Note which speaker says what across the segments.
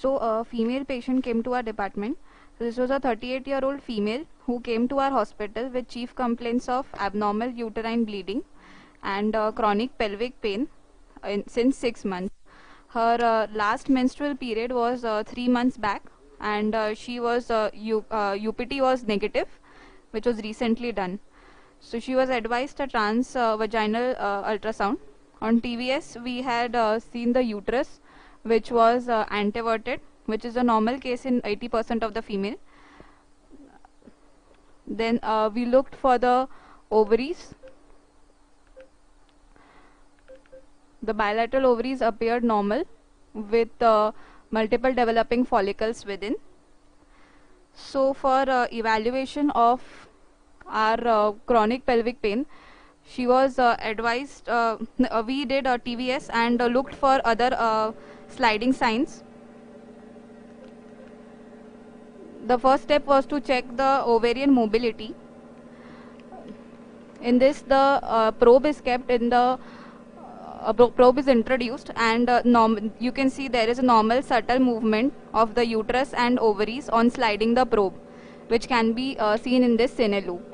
Speaker 1: so a female patient came to our department. So this was a 38 year old female who came to our hospital with chief complaints of abnormal uterine bleeding and uh, chronic pelvic pain in, since six months. Her uh, last menstrual period was uh, three months back, and uh, she was uh, uh, UPT was negative, which was recently done. So she was advised a trans uh, vaginal uh, ultrasound. On TVS, we had uh, seen the uterus, which was uh, anteverted, which is a normal case in 80% of the female. Then uh, we looked for the ovaries. The bilateral ovaries appeared normal with uh, multiple developing follicles within. So for uh, evaluation of our uh, chronic pelvic pain, she was uh, advised, uh, uh, we did a TVS and looked for other sliding signs. The first step was to check the ovarian mobility. In this, the probe is kept in the pro- probe is introduced and uh, you can see there is a normal subtle movement of the uterus and ovaries on sliding the probe which can be uh, seen in this cine loop.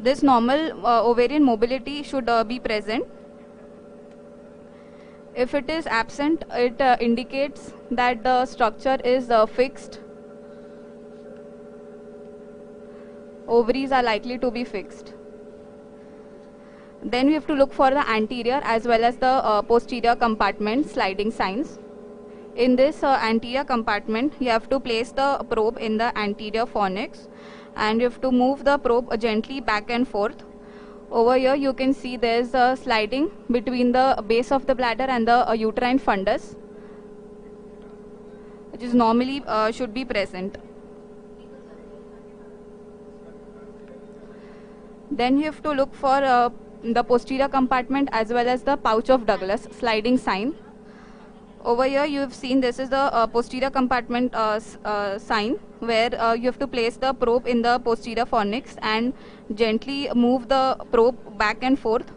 Speaker 1: This normal uh, ovarian mobility should uh, be present. If it is absent, it uh, indicates that the structure is fixed. Ovaries are likely to be fixed. Then we have to look for the anterior as well as the uh, posterior compartment sliding signs. In this uh, anterior compartment, you have to place the probe in the anterior fornix and you have to move the probe gently back and forth. Over here, you can see there's a sliding between the base of the bladder and the uh, uterine fundus, which is normally uh, should be present. Then you have to look for uh, the posterior compartment as well as the pouch of Douglas sliding sign. Over here you have seen this is the uh, posterior compartment uh, uh, sign where uh, you have to place the probe in the posterior fornix and gently move the probe back and forth.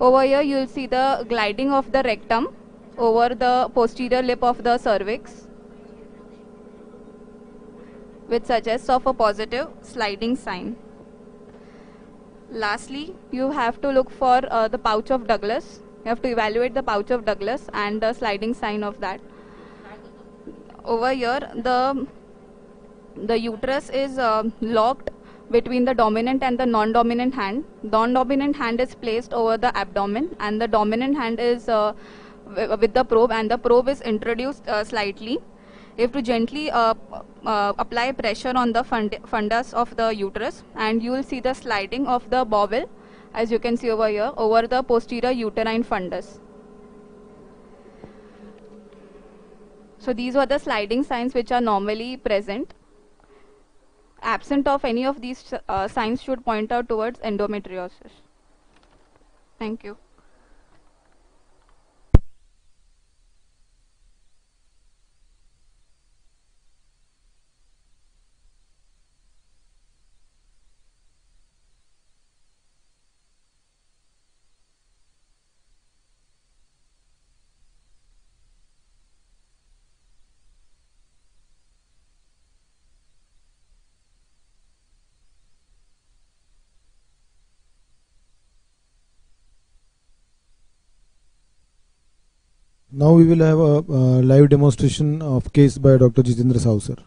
Speaker 1: Over here you will see the gliding of the rectum over the posterior lip of the cervix which suggests of a positive sliding sign. Lastly, you have to look for uh, the pouch of Douglas. You have to evaluate the pouch of Douglas and the sliding sign of that. Over here, the the uterus is uh, locked between the dominant and the non-dominant hand. Non-dominant hand is placed over the abdomen, and the dominant hand is uh, wi- with the probe, and the probe is introduced uh, slightly. You have to gently uh, uh, apply pressure on the fund- fundus of the uterus, and you will see the sliding of the bowel, as you can see over here, over the posterior uterine fundus. So these were the sliding signs which are normally present. Absent of any of these uh, signs should point out towards endometriosis. Thank you.
Speaker 2: Now we will have a uh, live demonstration of case by Dr. Jitendra Sausar.